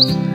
Bye.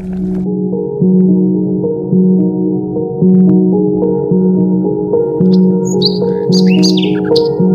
Thank you.